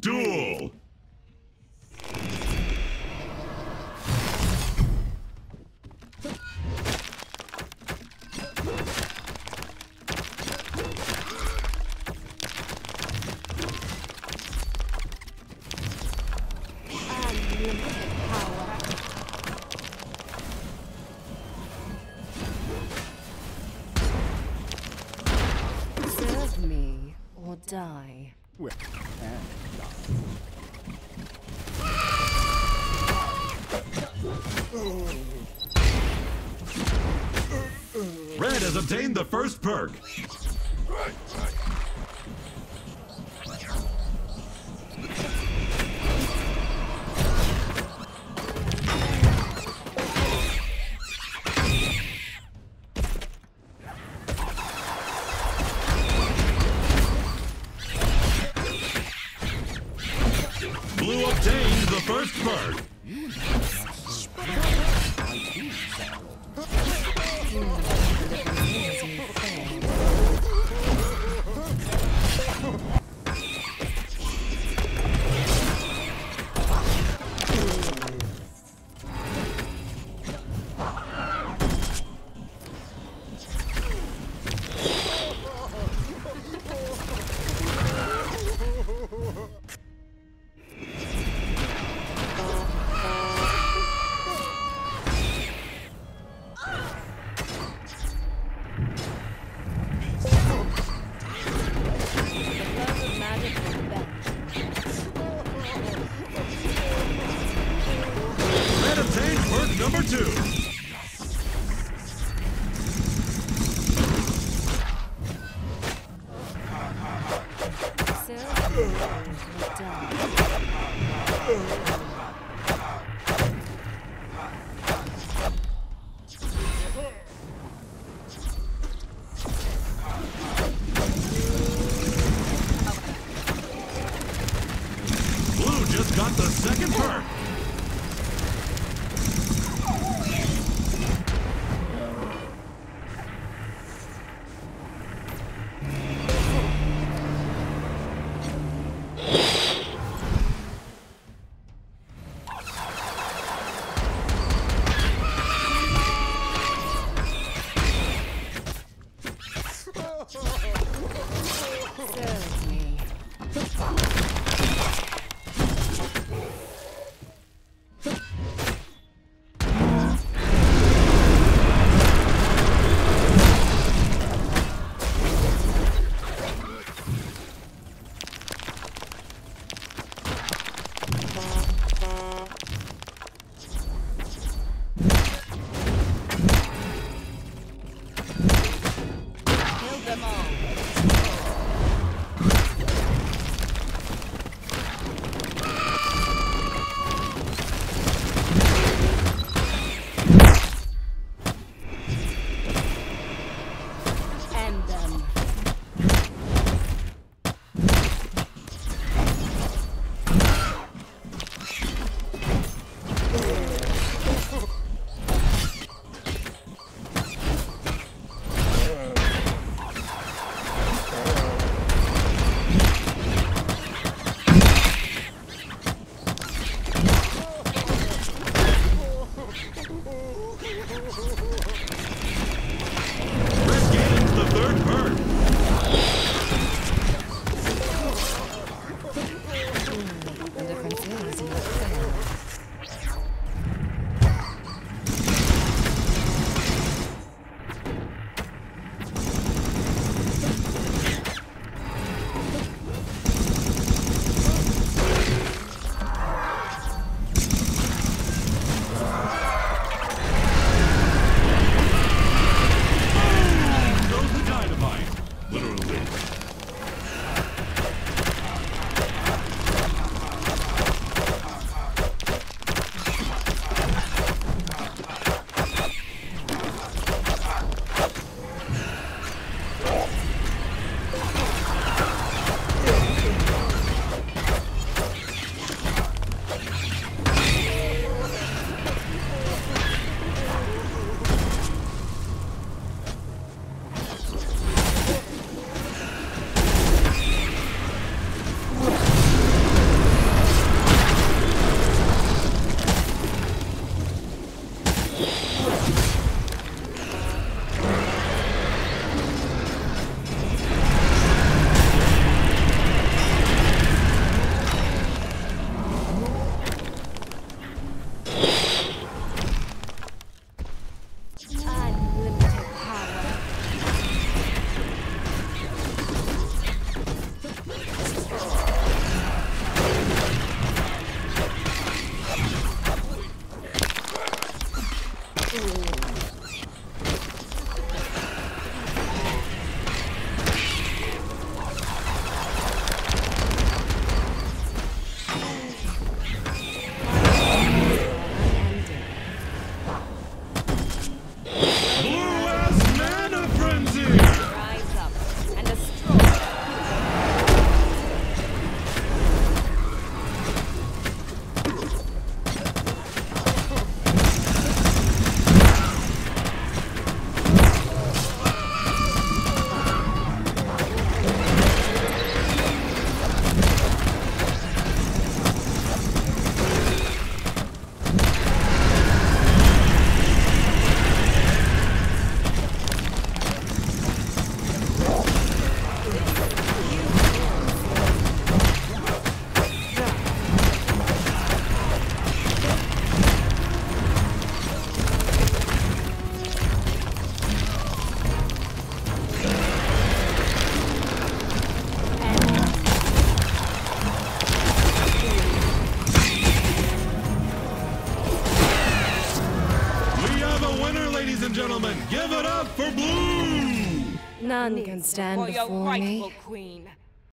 Duel! Unlimited power. Serve me or die. Red has obtained the first perk. Blue first perk. Number two. Blue just got the second perk. serves me. For Blue! None can stand before me. queen.